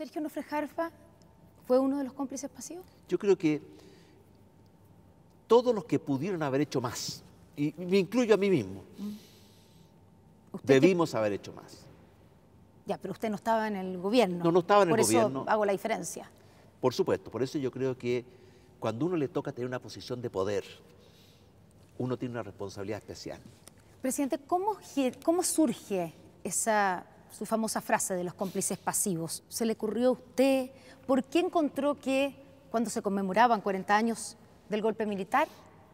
Sergio Nofre Jarfa fue uno de los cómplices pasivos? Yo creo que todos los que pudieron haber hecho más, y me incluyo a mí mismo, debimos haber hecho más. Ya, pero usted no estaba en el gobierno. No, no estaba en el por gobierno. Por eso hago la diferencia. Por supuesto, por eso yo creo que cuando uno le toca tener una posición de poder, uno tiene una responsabilidad especial. Presidente, ¿cómo, cómo surge esa su famosa frase de los cómplices pasivos? ¿Se le ocurrió a usted? ¿Por qué encontró que cuando se conmemoraban 40 años del golpe militar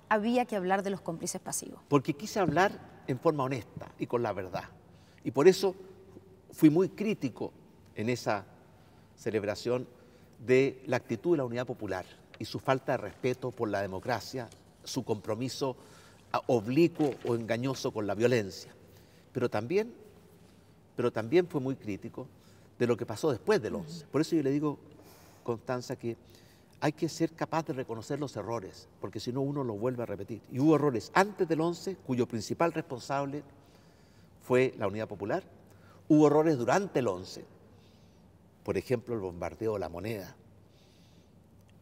había que hablar de los cómplices pasivos? Porque quise hablar en forma honesta y con la verdad. Y por eso fui muy crítico en esa celebración de la actitud de la unidad popular y su falta de respeto por la democracia, su compromiso oblicuo o engañoso con la violencia. Pero también, pero también fue muy crítico de lo que pasó después del 11. Por eso yo le digo, Constanza, que hay que ser capaz de reconocer los errores, porque si no uno los vuelve a repetir. Y hubo errores antes del 11, cuyo principal responsable fue la Unidad Popular. Hubo errores durante el 11, por ejemplo, el bombardeo de la moneda.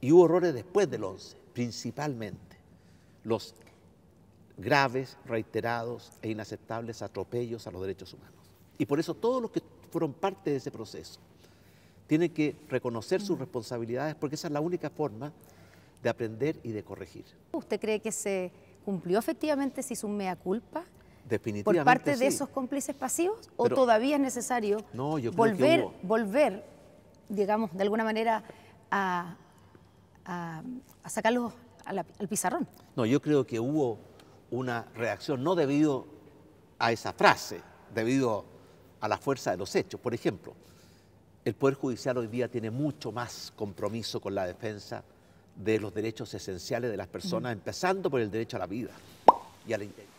Y hubo errores después del 11, principalmente los graves, reiterados e inaceptables atropellos a los derechos humanos. Y por eso todos los que fueron parte de ese proceso tienen que reconocer sus responsabilidades porque esa es la única forma de aprender y de corregir. ¿Usted cree que se cumplió efectivamente, si hizo un mea culpa? Definitivamente ¿Por parte de esos cómplices pasivos? ¿O todavía es necesario volver, volver, digamos, de alguna manera a, sacarlos al pizarrón? No, yo creo que hubo una reacción no debido a esa frase, debido a la fuerza de los hechos. Por ejemplo, el Poder Judicial hoy día tiene mucho más compromiso con la defensa de los derechos esenciales de las personas, empezando por el derecho a la vida y a la integridad.